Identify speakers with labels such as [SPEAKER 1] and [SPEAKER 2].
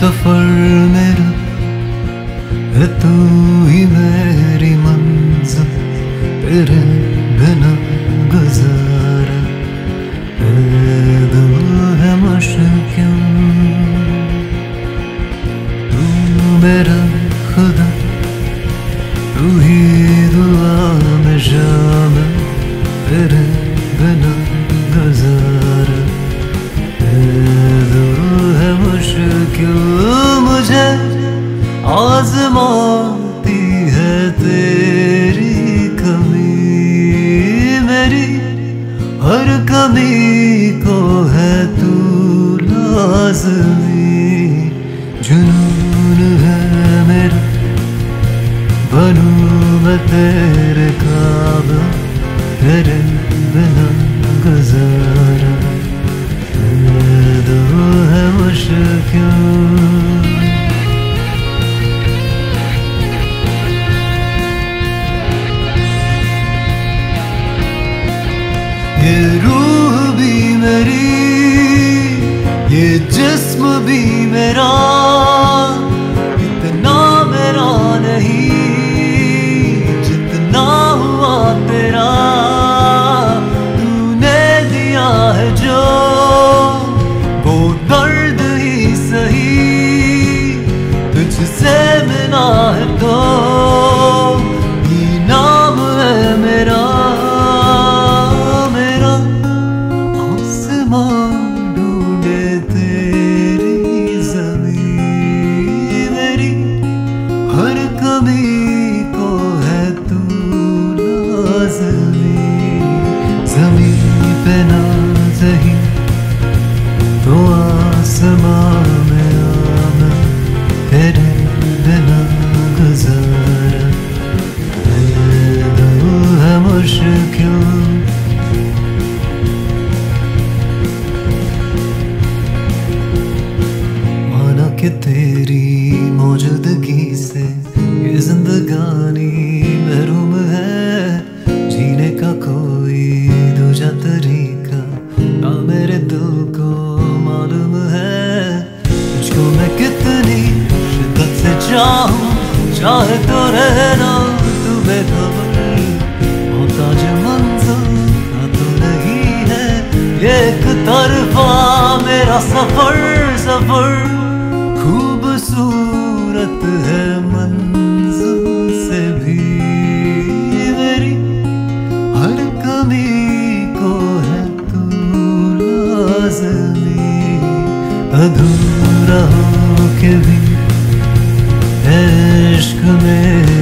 [SPEAKER 1] سفر میرا ہے تو ہی میری منزل، تیرے بنا گزارا۔ ہے مشکل۔ تو میرا خدا، تو ہی دعا میں شامل، تیرے بنا گزارا۔ ہے مشکل۔ ہر کو ہے تو لازمی جنون ہے میرا، بنوں میں تیرے کعبہ تیرے بنا گزارا تجھ سے ہے تو یہ نام ہے میرا میرا آسمان ڈھونڈے تیری زمین میری ہر کبھی کہ تیری موجودگی سے یہ زندگانی محروم ہے۔ جینے کا کوئی دوجا طریقہ نہ میرے دل کو معلوم ہے۔ تجھ کو میں کتنی شدت سے چاہوں، چاہے تو رہنا تو بے خبر۔ محتاج منزل کا تو نہیں ہے۔ یہ ایک طرفہ میرا سفر لازمی ادھورا ہو کے بھی عشق میں